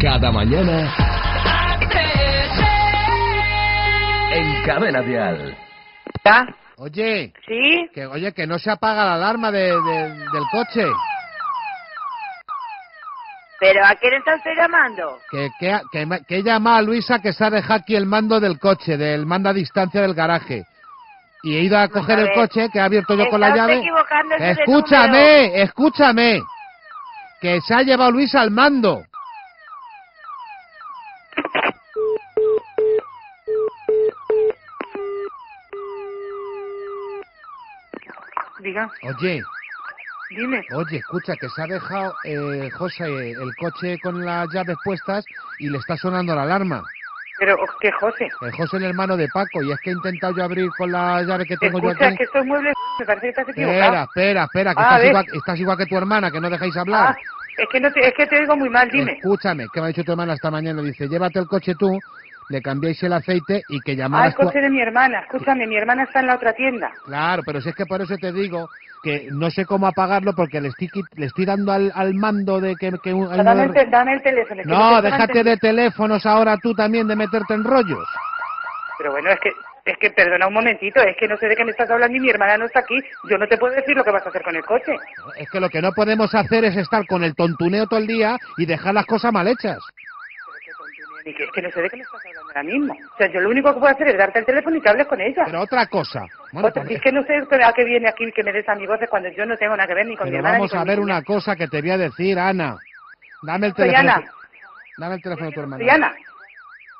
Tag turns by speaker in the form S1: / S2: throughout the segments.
S1: Cada mañana. En Cadena Dial.
S2: Oye,
S3: ¿Sí?
S2: que, oye, que no se apaga la alarma de, de- del coche.
S3: ¿Pero a quién está usted llamando?
S2: Que, que, que, que llama a Luisa que se ha dejado aquí el mando del coche, del mando a distancia del garaje. Y he ido a coger
S3: a
S2: el coche que he abierto yo con la llave. Escúchame, escúchame. Que se ha llevado Luisa al mando.
S3: Diga,
S2: Oye,
S3: dime.
S2: oye, escucha, que se ha dejado eh, José el coche con las llaves puestas y le está sonando la alarma.
S3: Pero, ¿qué, José?
S2: El José el hermano de Paco y es que he intentado yo abrir con la llave que tengo yo aquí.
S3: que estos muebles... Me parece que estás
S2: Espera,
S3: equivocado.
S2: espera, espera, que
S3: Ah,
S2: estás igual, estás igual que tu hermana, que no dejáis hablar.
S3: Ah, es que, no te, es que te oigo muy mal, dime.
S2: Escúchame, que me ha dicho tu hermana esta mañana, dice, llévate el coche tú, le cambiáis el aceite y que
S3: Ah, el
S2: llamaras tú a-
S3: coche de mi hermana. Escúchame, mi hermana está en la otra tienda.
S2: Claro, pero si es que por eso te digo que no sé cómo apagarlo porque le estoy, le estoy dando al, al mando de que... que un-
S3: dame, el, te- dame el teléfono.
S2: No,
S3: te
S2: déjate de teléfonos ahora tú también de meterte en rollos.
S3: Pero bueno, es que, es que, perdona un momentito, es que no sé de qué me estás hablando y mi hermana no está aquí. Yo no te puedo decir lo que vas a hacer con el coche.
S2: Es que lo que no podemos hacer es estar con el tontuneo todo el día y dejar las cosas mal hechas.
S3: Que, es que no sé de qué me estás hablando ahora mismo. O sea, yo lo único que puedo hacer es darte el teléfono y que hables con ella.
S2: Pero otra cosa. Bueno,
S3: Otra-
S2: pues-
S3: es que no sé a qué viene aquí que me des a mi voz cuando yo no tengo nada que ver ni con mi
S2: Pero
S3: hermana
S2: vamos
S3: ni con
S2: a
S3: mi
S2: ver una cosa que te voy a decir, Ana. Dame el
S3: Soy
S2: teléfono.
S3: Ana.
S2: Dame el teléfono de tu hermana.
S3: Soy Ana.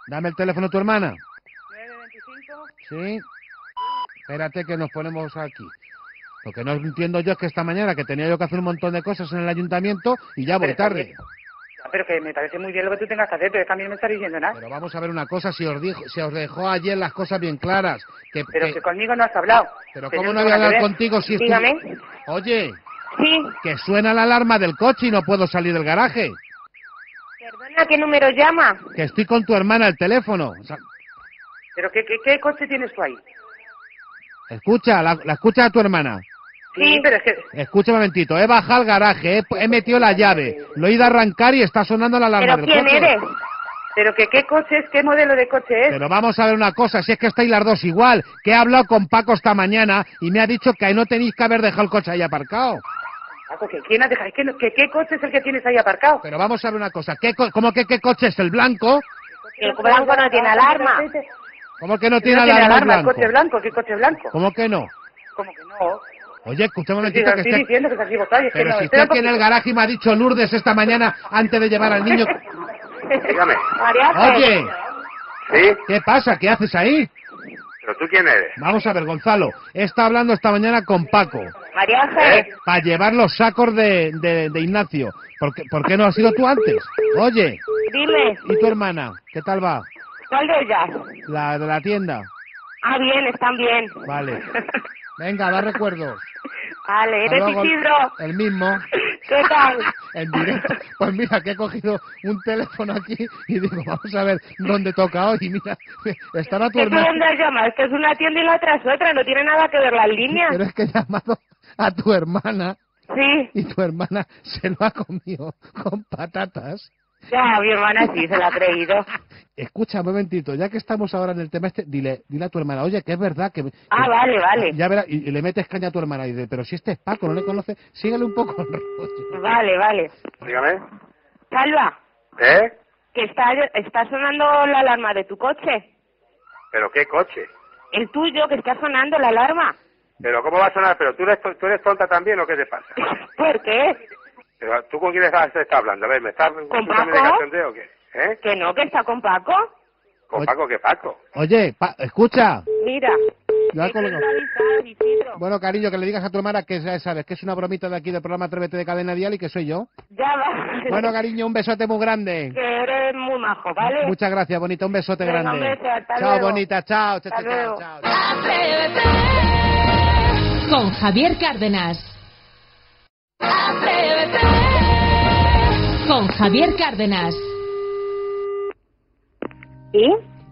S2: Dame el teléfono de tu hermana.
S3: 925.
S2: Sí. Espérate que nos ponemos aquí. Lo que no entiendo yo es que esta mañana que tenía yo que hacer un montón de cosas en el ayuntamiento y ya voy
S3: Pero,
S2: tarde.
S3: Pero que me parece muy bien lo que tú tengas que hacer, pero es que a mí no me estás diciendo nada.
S2: Pero vamos a ver una cosa, si os dijo, si os dejó ayer las cosas bien claras. Que,
S3: Pero
S2: que-
S3: que conmigo no has hablado.
S2: pero cómo no voy a hablar contigo si
S3: Dígame.
S2: Oye,
S3: Sí.
S2: que suena la alarma del coche y no puedo salir del garaje.
S3: Perdona, ¿qué número llama?
S2: Que estoy con tu hermana al teléfono. O sea,
S3: ¿Pero qué, qué, qué coche tienes tú ahí?
S2: escucha, la, la escucha a tu hermana.
S3: Sí, pero es que...
S2: Escucha un momentito, he bajado al garaje, he, he metido la llave, lo he ido a arrancar y está sonando la alarma
S3: ¿Pero
S2: del
S3: quién
S2: coche.
S3: eres? ¿Pero que qué coche es? ¿Qué modelo de coche es?
S2: Pero vamos a ver una cosa, si es que estáis las dos igual, que he hablado con Paco esta mañana y me ha dicho que ahí no tenéis que haber dejado el coche ahí aparcado.
S3: Paco, ¿que ¿Quién ha dejado? Es que que ¿Qué coche es el que tienes ahí aparcado?
S2: Pero vamos a ver una cosa, ¿qué, co- ¿cómo que qué coche es el blanco?
S3: El blanco no tiene alarma.
S2: ¿Cómo que no
S3: No
S2: tiene
S3: tiene
S2: alarma, el
S3: alarma, el
S2: blanco?
S3: coche blanco. ¿Qué coche blanco?
S2: ¿Cómo que no?
S3: ¿Cómo que no?
S2: Oye, escucha un
S3: Sí,
S2: momentito
S3: lo
S2: que
S3: estoy
S2: esté...
S3: diciendo que estás equivocado. y es que
S2: Pero
S3: no,
S2: si estoy aquí en el garaje y me ha dicho Lourdes esta mañana antes de llevar al niño...
S4: Dígame.
S3: María,
S2: Oye,
S4: ¿Sí?
S2: ¿qué pasa? ¿Qué haces ahí?
S4: ¿Pero tú quién eres?
S2: Vamos a ver, Gonzalo. He estado hablando esta mañana con Paco
S3: María
S4: ¿Eh?
S2: Para llevar los sacos de, de, de Ignacio. ¿Por qué, por qué no has sido tú antes? Oye,
S3: Dime,
S2: ¿y tu hermana? ¿Qué tal va?
S3: ¿cuál de ellas?
S2: La de la tienda.
S3: Ah, bien, están bien.
S2: Vale. Venga, da recuerdos.
S3: Vale, ¿eres. Isidro?
S2: El mismo.
S3: ¿Qué tal?
S2: En directo. Pues mira, que he cogido un teléfono aquí y digo, vamos a ver dónde toca hoy. Mira, estará tu
S3: ¿Qué tú
S2: hermana.
S3: dónde has llamado? Es que es una tienda y la otra es otra, no tiene nada que ver las líneas.
S2: Pero es que he llamado a tu hermana
S3: Sí,
S2: y tu hermana se lo ha comido con patatas.
S3: Ya, mi hermana sí se la ha creído.
S2: Escucha un momentito, ya que estamos ahora en el tema este, dile, dile a tu hermana, oye, que es verdad que...
S3: Ah,
S2: que-
S3: vale, vale.
S2: Ya verás, y, y le metes caña a tu hermana y dice, pero si este es Paco, no le conoce, síguele un poco el rollo.
S3: Vale, vale.
S4: Dígame.
S3: Salva,
S4: ¿Eh?
S3: que está, está sonando la alarma de tu coche.
S4: ¿Pero qué coche?
S3: El tuyo, que está sonando la alarma.
S4: ¿Pero cómo va a sonar? ¿Pero tú eres, tú eres tonta también o qué te pasa?
S3: ¿Por qué?
S4: Pero, ¿Tú con quién estás, estás hablando? A ver, ¿me estás de
S3: Paco?
S4: cachondeo o qué? ¿Eh?
S3: Que no, que está con Paco.
S4: ¿Con
S2: Oye.
S4: Paco qué Paco?
S2: Oye, Pa- escucha.
S3: Mira. Avisado.
S2: Bueno, cariño, que le digas a tu hermana que ya sabes que es una bromita de aquí del programa Atrévete de Cadena Dial y que soy yo.
S3: Ya va.
S2: Bueno, cariño, un besote muy grande.
S3: Que eres muy majo, ¿vale?
S2: Muchas gracias, bonita, un besote
S3: Venga,
S2: grande.
S3: un beso, hasta
S2: chao,
S3: luego.
S2: bonita, chao, chao,
S3: Hasta
S2: chao,
S3: luego.
S2: chao.
S5: Con Javier Cárdenas. Con Javier Cárdenas.
S3: ¿Sí?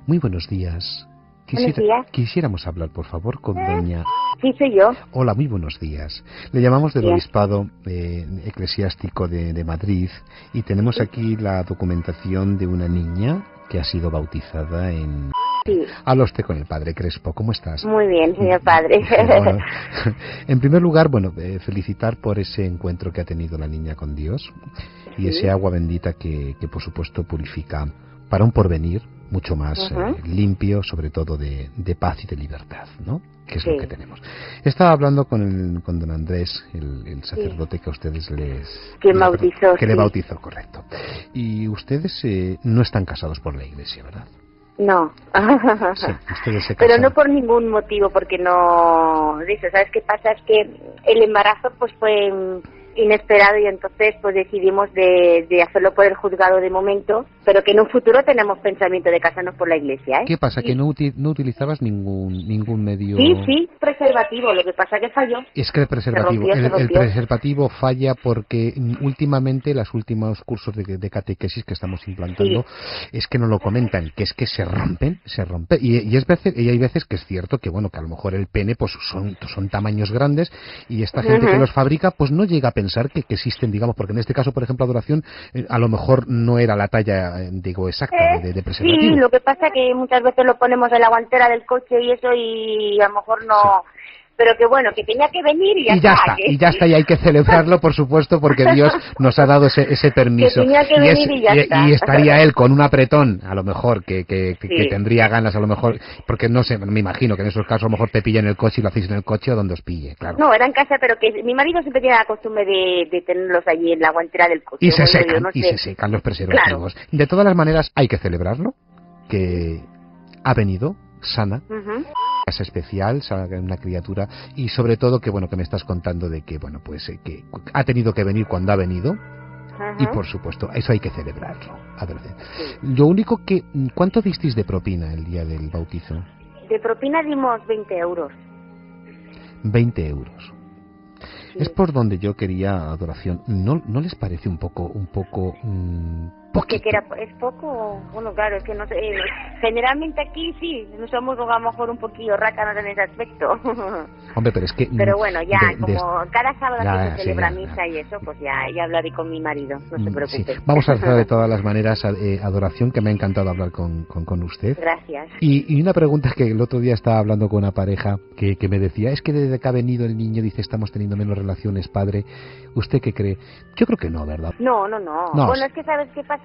S2: Muy buenos días. Quisiera-
S6: días.
S2: quisiéramos hablar, por favor, con doña...
S6: Sí, soy yo.
S2: Hola, muy buenos días. Le llamamos del. Obispado eh, Eclesiástico de, de Madrid y tenemos aquí la documentación de una niña que ha sido bautizada en...
S6: Sí.
S2: Habla usted con el padre Crespo, ¿cómo estás?
S6: Muy bien, señor padre.
S2: Bueno, en primer lugar, bueno, eh, felicitar por ese encuentro que ha tenido la niña con Dios y
S6: Sí.
S2: ese agua bendita que, que, por supuesto purifica para un porvenir mucho más eh, limpio, sobre todo de, de paz y de libertad, ¿no? Que es
S6: Sí.
S2: lo que tenemos. Estaba hablando con, el- con don Andrés, el, el sacerdote que a ustedes les...
S6: Que
S2: les-
S6: bautizó,
S2: Que le bautizó, correcto. Y ustedes eh, no están casados por la iglesia, ¿verdad?
S6: No.
S2: Sí, ustedes se
S6: Pero no por ningún motivo, porque no... eso, ¿Sabes qué pasa? Es que el embarazo pues fue inesperado y entonces pues decidimos de, de hacerlo por el juzgado de momento, pero que en un futuro tenemos pensamiento de casarnos por la iglesia, ¿eh?
S2: ¿Qué pasa? ¿Que no, no utilizabas ningún, ningún medio...?
S6: Sí, sí, preservativo, lo que pasa que falló.
S2: Es que el preservativo,
S6: rompió,
S2: el, preservativo falla porque últimamente los últimos cursos de, de catequesis que estamos implantando es que no lo comentan, que es que se rompen, se rompen y, y es veces, y hay veces que es cierto que bueno que a lo mejor el pene pues son, son tamaños grandes y esta gente que los fabrica pues no llega a pensar que, que existen digamos porque en este caso por ejemplo adoración eh, a lo mejor no era la talla digo exacta de, de- de preservativo.
S6: Sí, lo que pasa que muchas veces lo ponemos en la guantera del coche y eso y a lo mejor no... Pero que bueno, que tenía que venir y ya,
S2: y ya está, y ya está, y hay que celebrarlo, por supuesto, porque Dios nos ha dado ese, ese permiso.
S6: Que tenía que
S2: y,
S6: venir y ya está.
S2: y estaría él con un apretón, a lo mejor, que, que,
S6: Sí.
S2: que tendría ganas, a lo mejor, porque no sé, me imagino que en esos casos a lo mejor te pilla en el coche y lo hacéis en el coche o donde os pille, claro.
S6: No, era en casa, pero que mi marido siempre tiene la costumbre de, de tenerlos allí en la guantera del coche.
S2: y se secan,
S6: no
S2: y
S6: sé.
S2: se secan los preservativos. De todas las maneras, hay que celebrarlo, que ha venido sana,
S6: Ujú.
S2: Es especial, sabe, una criatura y sobre todo que bueno que me estás contando de que bueno pues eh, que ha tenido que venir cuando ha venido y por supuesto eso hay que celebrarlo. Adelante. Lo único que ¿cuánto disteis de propina el día del bautizo?
S6: De propina dimos 20 euros.
S2: 20 euros.
S6: Sí.
S2: Es por donde yo quería adoración. ¿No, no les parece un poco un poco mm,
S6: Porque que era, es poco, bueno, claro, es que no sé, eh, generalmente aquí sí, no somos a lo mejor un poquillo rácanos en ese aspecto.
S2: Hombre, pero es que
S6: Pero bueno, ya,
S2: de- de-
S6: como cada sábado
S2: Ya,
S6: se
S2: sí,
S6: celebra
S2: ya,
S6: misa y eso, pues ya, ya hablaré con mi marido, no se
S2: mm, sí.
S6: preocupe.
S2: Vamos a hacer de todas las maneras eh, adoración, que me ha encantado hablar con, con, con usted.
S6: Gracias.
S2: Y, y una pregunta que el otro día estaba hablando con una pareja que, que me decía, es que desde que ha venido el niño, dice, estamos teniendo menos relaciones, padre. ¿Usted qué cree? Yo creo que no, ¿verdad?
S6: No, no, no,
S2: No.
S6: Bueno, es que sabes qué pasa,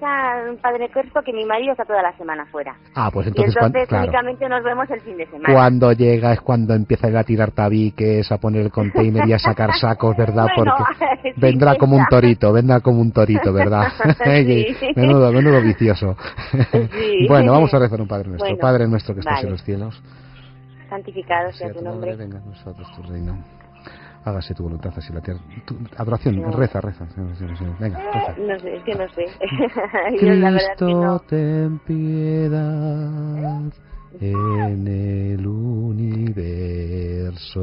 S6: padre Cuerpo, que mi marido está toda la semana fuera.
S2: Ah, pues
S6: y
S2: entonces, cuan-
S6: entonces
S2: claro.
S6: únicamente nos vemos el fin de semana.
S2: Cuando llega es cuando empieza a tirar tabiques, a poner el container y a sacar sacos, ¿verdad?
S6: Bueno,
S2: Porque
S6: sí,
S2: vendrá como un torito, vendrá como un torito, ¿verdad?
S6: Sí.
S2: menudo, menudo vicioso.
S6: Sí.
S2: bueno, vamos a rezar un Padre Nuestro.
S6: Bueno,
S2: Padre Nuestro que estás
S6: vale.
S2: en los cielos.
S6: Santificado sea tu nombre.
S2: venga nosotros tu reino. Hágase tu voluntad así la tierra. Tu- adoración,
S6: No.
S2: reza, reza. Venga, reza.
S6: No sé, es que no sé. Yo la verdad que
S2: Cristo,
S6: no.
S2: ten piedad en el universo.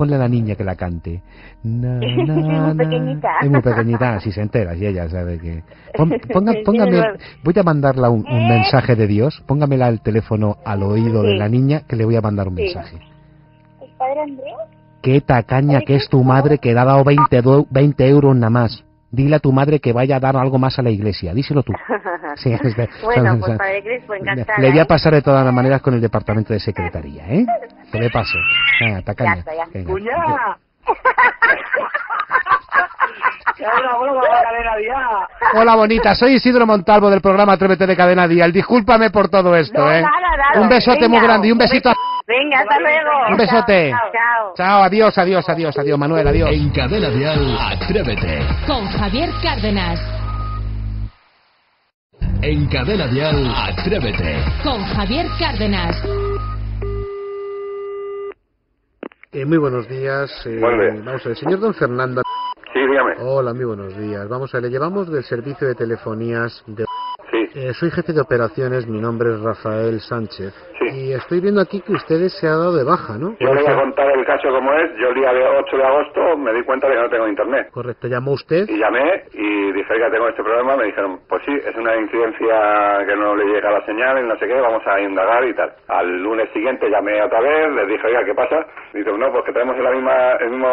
S2: Ponle a la niña que la cante. Na, na,
S6: Es muy
S2: na.
S6: pequeñita.
S2: Es muy pequeñita, si se entera, si ella sabe que. Pon- ponga- póngame, voy a mandarla un, un mensaje de Dios. Póngamela el teléfono al oído de
S6: Sí.
S2: la niña que le voy a mandar un
S6: Sí.
S2: mensaje.
S6: ¿El padre Andrés?
S2: Qué tacaña que es tu madre que le ha dado 20, do- 20 euros nada más. Dile a tu madre que vaya a dar algo más a la iglesia. Díselo tú. Sí, es de-
S6: bueno, pues padre Crespo, encantada.
S2: Le voy a
S6: ¿eh?
S2: pasar de todas las maneras con el departamento de secretaría, ¿eh? Que le. Venga, tacaña.
S6: Ya está, ya.
S2: Venga.
S7: ¡Cuñada!
S8: Hola, bonita. Soy Isidro Montalvo del programa Atrévete de Cadena Dial. Discúlpame por todo esto,
S6: No,
S8: ¿eh?
S6: nada, nada.
S8: Un besote muy
S6: Venga,
S8: grande y un besito. a-
S6: Venga, hasta luego.
S8: Un besote.
S6: Chao. chao.
S8: Chao, adiós, adiós, adiós, adiós, Manuel, adiós.
S1: En Cadena Dial, Atrévete.
S5: Con Javier Cárdenas.
S1: En Cadena Dial, Atrévete.
S5: Con Javier Cárdenas.
S2: Eh, muy buenos días. eh,
S7: Buenos días.
S2: Vamos a ver, señor don Fernando.
S7: Sí, dígame.
S2: Hola, muy buenos días. Vamos a ver, le llevamos del servicio de telefonías de... Eh, soy jefe de operaciones, mi nombre es Rafael Sánchez.
S7: Sí.
S2: Y estoy viendo aquí que ustedes se ha dado de baja, ¿no?
S7: Yo le voy a contar el caso como es. Yo el día de 8 de agosto me di cuenta de que no tengo internet.
S2: Correcto, llamó usted.
S7: Y llamé y dije, oiga, tengo este problema. Me dijeron, pues sí, es una incidencia que no le llega la señal y no sé qué, vamos a indagar y tal. Al lunes siguiente llamé otra vez, les dije, oiga, ¿qué pasa? Y dice, no, pues que tenemos la misma, el mismo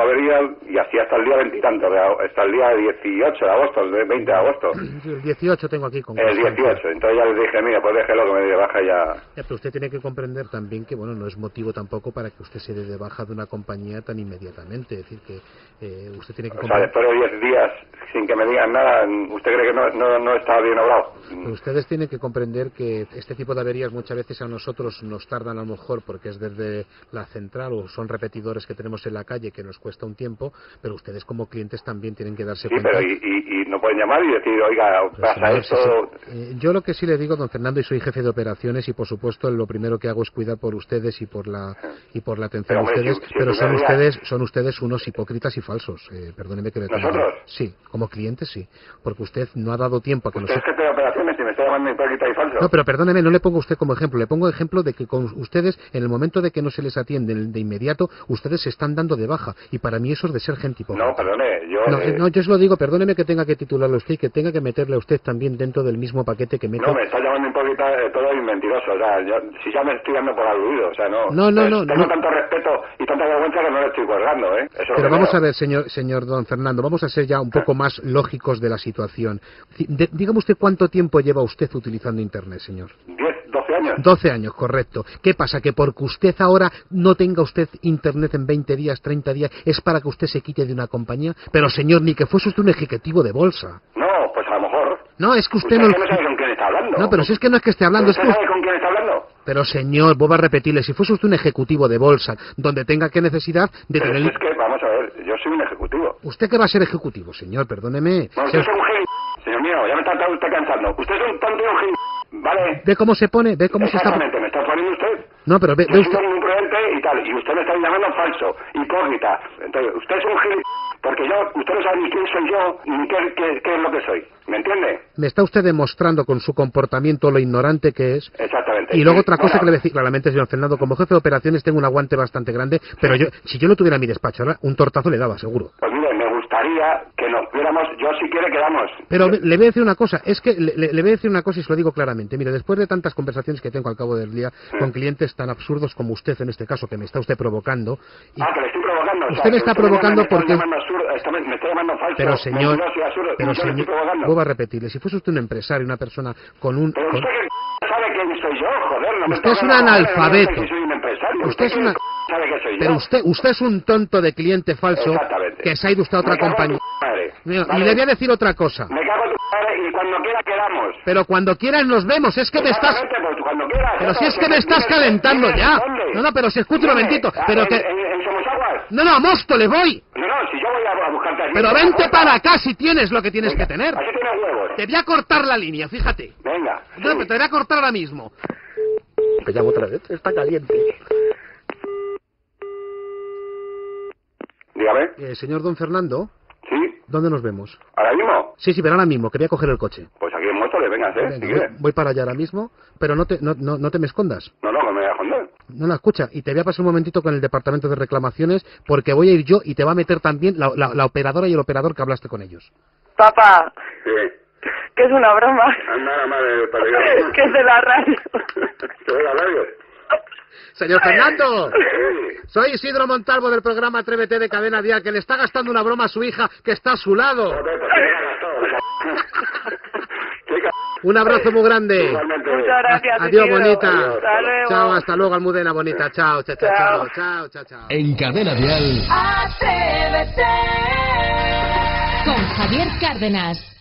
S7: avería y así hasta el día veintitantos, hasta el día 18 de agosto, el 20 de agosto.
S2: El 18 tengo aquí con
S7: El
S2: constancia.
S7: 18. Entonces ya les dije, mira, pues déjelo que me dé de baja ya.
S2: Ya, pero usted tiene que comprender también que, bueno, no es motivo tampoco para que usted se dé de baja de una compañía tan inmediatamente. Es decir, que eh, usted tiene que
S7: O sea,
S2: comprender...
S7: después de 10 días sin que me digan nada, ¿usted cree que no, no, no está bien obrado?
S2: Pero ustedes tienen que comprender que este tipo de averías muchas veces a nosotros nos tardan a lo mejor porque es desde la central o son repetidores que tenemos en la calle que nos cuesta un tiempo, pero ustedes como clientes también tienen que darse
S7: Sí,
S2: cuenta.
S7: pero y, y, y no pueden llamar y decir, oiga, pasa
S2: señor,
S7: esto.
S2: Eh, yo lo que sí le digo, don Fernando, y soy jefe de operaciones y por supuesto lo primero que hago es cuidar por ustedes y por la y por la atención
S7: hombre,
S2: ustedes,
S7: si- si el
S2: pero son ustedes son ustedes unos hipócritas y falsos. Eh, perdóneme que le
S7: ¿Nosotros?
S2: Sí, como clientes sí, porque usted no ha dado tiempo a que
S7: Usted es jefe de operaciones y me está llamando hipócrita y falso.
S2: no, pero perdóneme, no le pongo a usted como ejemplo, le pongo ejemplo de que con ustedes, en el momento de que no se les atiende de inmediato, ustedes se están dando de baja. Y para mí eso es de ser gente hipócrita.
S7: No, perdone, yo...
S2: No,
S7: eh,
S2: eh, no, yo se lo digo, perdóneme que tenga que titularle a usted y que tenga que meterle a usted también dentro del mismo paquete que meto.
S7: no, me está llamando hipócrita eh, todo y mentiroso. O sea, yo, si ya me estoy dando por aludido, o sea, no...
S2: No, no,
S7: eh,
S2: no,
S7: Tengo
S2: no.
S7: tanto respeto y tanta vergüenza que no le estoy colgando, ¿eh? Eso
S2: Pero vamos
S7: creo.
S2: a ver, señor, señor don Fernando, vamos a ser ya un poco más lógicos de la situación. Ci- de- dígame usted cuánto tiempo lleva usted utilizando Internet, señor.
S7: 10, 12 años.
S2: 12 años, correcto. ¿Qué pasa? Que porque usted ahora no tenga usted Internet en 20 días, 30 días, es para que usted se quite de una compañía. Pero señor, ni que fuese usted un ejecutivo de bolsa.
S7: No, pues a lo mejor...
S2: No, es que usted
S7: Usted
S2: no...
S7: es no sabe con quién está hablando.
S2: No, pero si es que no es que esté hablando, es
S7: ¿Usted
S2: que...
S7: sabe con quién está hablando?
S2: Pero señor, vuelvo a repetirle, si fuese usted un ejecutivo de bolsa, donde tenga que necesidad de
S7: Pero
S2: tener...
S7: es que, vamos a ver, yo soy un ejecutivo.
S2: ¿Usted qué va a ser ejecutivo, señor? Perdóneme.
S7: No, usted es un gil... Señor mío, ya me está usted cansando. Usted es un tonto y un gil... ¿Vale?
S2: ¿Ve cómo se pone? ¿Ve cómo se está...?
S7: Exactamente, me está poniendo usted.
S2: No, pero ve, ve usted...
S7: un imprudente y tal, y usted me está llamando falso, hipócrita. Entonces, usted es un gil... Porque yo, usted no sabe ni quién soy yo, ni qué, qué, qué es lo que soy. ¿Me entiende?
S2: Me está usted demostrando con su comportamiento lo ignorante que es.
S7: Exactamente.
S2: Y luego otra cosa
S7: bueno,
S2: que le voy a decir claramente, señor Fernando, como jefe de operaciones tengo un aguante bastante grande, pero yo, si yo no tuviera mi despacho ahora, un tortazo le daba, seguro.
S7: Pues gustaría que nos viéramos, yo si quiere quedamos.
S2: Pero le voy a decir una cosa, es que le, voy a decir una cosa y se lo digo claramente. Mire, después de tantas conversaciones que tengo al cabo del día con clientes tan absurdos como usted en este caso, que me está usted provocando, y-
S7: Ah, que le estoy provocando. o sea,
S2: Usted me está
S7: usted
S2: provocando
S7: me
S2: porque-
S7: llamando absurdo, está- me está llamando falso,
S2: pero señor,
S7: absurdo,
S2: pero señor, vuelvo a repetirle, si fuese usted un empresario, una persona con un...
S7: Pero
S2: con-
S7: usted que sabe quién soy yo, joder, no me
S2: Usted es un analfabeto.
S7: no sé si soy un empresario.
S2: Usted es una-
S7: sabe que soy
S2: Pero
S7: yo.
S2: usted, usted es un tonto de cliente falso que se ha ido usted a otra compañía. Mira,
S7: Vale.
S2: Y le voy a decir otra cosa.
S7: Me cago en tu madre y cuando quiera quedamos.
S2: Pero cuando quieras nos vemos, es que me estás...
S7: Pues cuando quieras.
S2: Pero si es que me
S7: ¿dónde-
S2: estás calentando ya. No, no, pero si escucha un momentito.
S7: Ah,
S2: Pero que... No, no, a Mosto le voy.
S7: No, no, si yo voy a, buscarte allí.
S2: Pero vente para acá si tienes lo que tienes
S7: Venga,
S2: que tener.
S7: Tienes huevos.
S2: Te voy a cortar la línea, fíjate.
S7: Venga.
S2: No,
S7: sí.
S2: pero te voy a cortar ahora mismo. Te llamo otra vez, está caliente.
S7: Dígame.
S2: Eh, señor don Fernando,
S7: ¿Sí?
S2: ¿dónde nos vemos?
S7: ¿Ahora mismo?
S2: Sí, sí, pero ahora mismo, que voy a coger el coche.
S7: Pues aquí en Móstoles, vengas, ¿eh?
S2: Venga,
S7: si
S2: voy, para allá ahora mismo, pero no te, no, no, no te me escondas.
S7: No, no, que me voy a joder.
S2: No, no, escucha, y te voy a pasar un momentito con el departamento de reclamaciones, porque voy a ir yo y te va a meter también la, la- la operadora y el operador que hablaste con ellos.
S3: Papá,
S7: Sí.
S3: que es una broma.
S7: Anda la madre para
S3: que es de la radio.
S7: ¿Te voy a radio?
S2: Señor Fernando,
S7: Sí.
S2: Soy Isidro Montalvo del programa Atrévete de Cadena Dial, que le está gastando una broma a su hija que está a su lado.
S7: Pues
S2: Un abrazo muy grande.
S3: Muchas gracias.
S2: Adiós, bonita.
S3: Hasta luego.
S2: Chao, hasta luego, Almudena, bonita. Chao, chao, chao, chao,
S3: Chao.
S2: chao, chao, chao.
S1: En Cadena Dial.
S5: Atrévete con Javier Cárdenas.